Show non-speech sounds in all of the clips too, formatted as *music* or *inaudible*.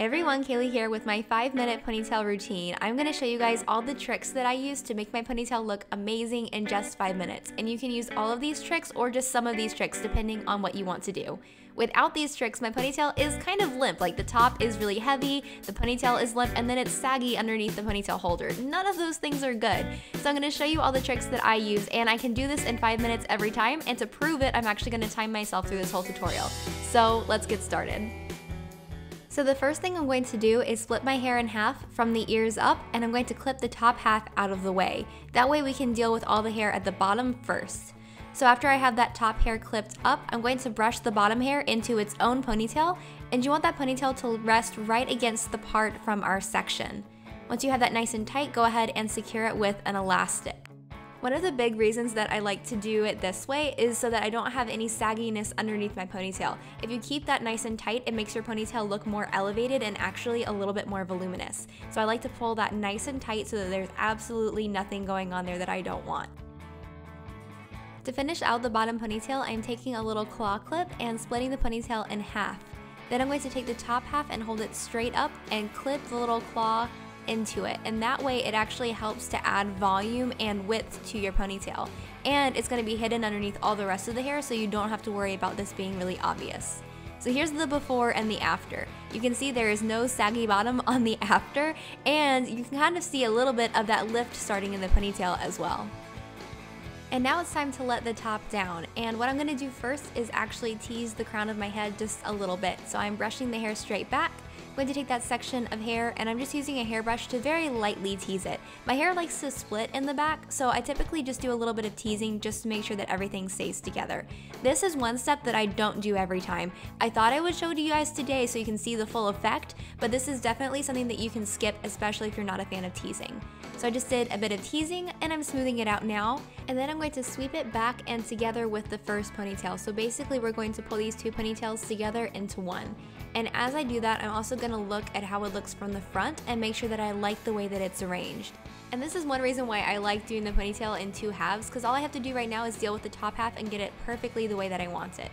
Hey everyone, Kayley here with my 5 minute ponytail routine. I'm going to show you guys all the tricks that I use to make my ponytail look amazing in just 5 minutes. And you can use all of these tricks or just some of these tricks depending on what you want to do. Without these tricks, my ponytail is kind of limp. Like the top is really heavy, the ponytail is limp, and then it's saggy underneath the ponytail holder. None of those things are good. So I'm gonna show you all the tricks that I use, and I can do this in five minutes every time. And to prove it, I'm actually gonna time myself through this whole tutorial. So let's get started. So the first thing I'm going to do is split my hair in half from the ears up and I'm going to clip the top half out of the way. That way we can deal with all the hair at the bottom first. So after I have that top hair clipped up, I'm going to brush the bottom hair into its own ponytail and you want that ponytail to rest right against the part from our section. Once you have that nice and tight, go ahead and secure it with an elastic. One of the big reasons that I like to do it this way is so that I don't have any sagginess underneath my ponytail. If you keep that nice and tight, it makes your ponytail look more elevated and actually a little bit more voluminous. So I like to pull that nice and tight so that there's absolutely nothing going on there that I don't want. To finish out the bottom ponytail, I'm taking a little claw clip and splitting the ponytail in half. Then I'm going to take the top half and hold it straight up and clip the little claw into it and that way it actually helps to add volume and width to your ponytail and it's going to be hidden underneath all the rest of the hair so you don't have to worry about this being really obvious. So here's the before and the after. You can see there is no saggy bottom *laughs* on the after and you can kind of see a little bit of that lift starting in the ponytail as well. And now it's time to let the top down. And what I'm gonna do first is actually tease the crown of my head just a little bit. So I'm brushing the hair straight back going to take that section of hair and I'm just using a hairbrush to very lightly tease it. My hair likes to split in the back, so I typically just do a little bit of teasing just to make sure that everything stays together. This is one step that I don't do every time. I thought I would show to you guys today so you can see the full effect, but this is definitely something that you can skip, especially if you're not a fan of teasing. So I just did a bit of teasing and I'm smoothing it out now. And then I'm going to sweep it back and together with the first ponytail. So basically we're going to pull these two ponytails together into one. And as I do that, I'm also going to look at how it looks from the front and make sure that I like the way that it's arranged. And this is one reason why I like doing the ponytail in two halves, because all I have to do right now is deal with the top half and get it perfectly the way that I want it.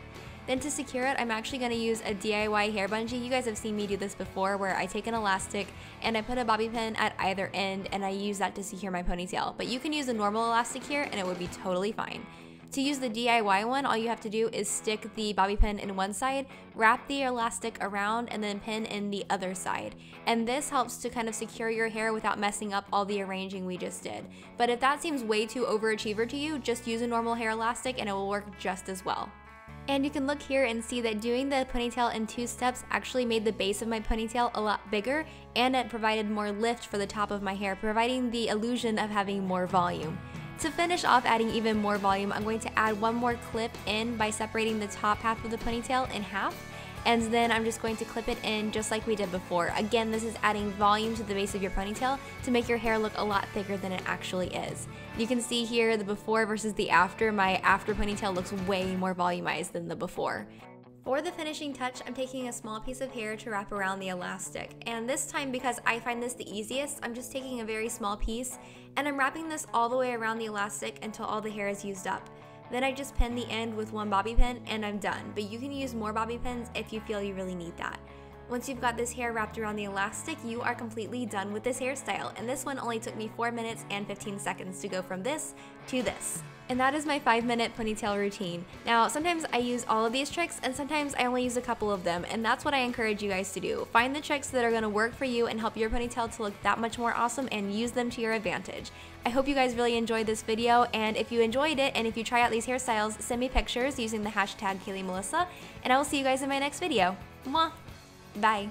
Then to secure it, I'm actually going to use a DIY hair bungee. You guys have seen me do this before where I take an elastic and I put a bobby pin at either end and I use that to secure my ponytail. But you can use a normal elastic here and it would be totally fine. To use the DIY one, all you have to do is stick the bobby pin in one side, wrap the elastic around, and then pin in the other side. And this helps to kind of secure your hair without messing up all the arranging we just did. But if that seems way too overachiever to you, just use a normal hair elastic and it will work just as well. And you can look here and see that doing the ponytail in two steps actually made the base of my ponytail a lot bigger and it provided more lift for the top of my hair, providing the illusion of having more volume. To finish off adding even more volume, I'm going to add one more clip in by separating the top half of the ponytail in half and then I'm just going to clip it in just like we did before. Again, this is adding volume to the base of your ponytail to make your hair look a lot thicker than it actually is. You can see here the before versus the after. My after ponytail looks way more volumized than the before. For the finishing touch, I'm taking a small piece of hair to wrap around the elastic. And this time, because I find this the easiest, I'm just taking a very small piece and I'm wrapping this all the way around the elastic until all the hair is used up. Then I just pin the end with one bobby pin and I'm done, but you can use more bobby pins if you feel you really need that. Once you've got this hair wrapped around the elastic, you are completely done with this hairstyle, and this one only took me 4 minutes and 15 seconds to go from this to this. And that is my 5 minute ponytail routine. Now, sometimes I use all of these tricks and sometimes I only use a couple of them, and that's what I encourage you guys to do. Find the tricks that are going to work for you and help your ponytail to look that much more awesome and use them to your advantage. I hope you guys really enjoyed this video, and if you enjoyed it and if you try out these hairstyles, send me pictures using the hashtag KayleyMelissa, and I will see you guys in my next video. Mwah! Bye!